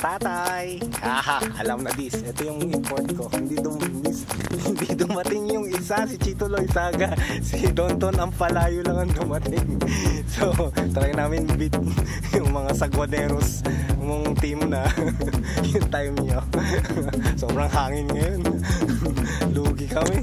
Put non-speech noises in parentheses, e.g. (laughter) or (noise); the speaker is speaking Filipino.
Tatay! Aha, alam na this. Ito yung import ko. Hindi, dum miss, (laughs) hindi dumating yung isa, si Chito Loizaga. (laughs) Si Donton ang palayo lang ang dumating. (laughs) So, try namin beat yung mga sagwaderos mong team na yung time nyo. Sobrang hangin ngayon. Lugi kami.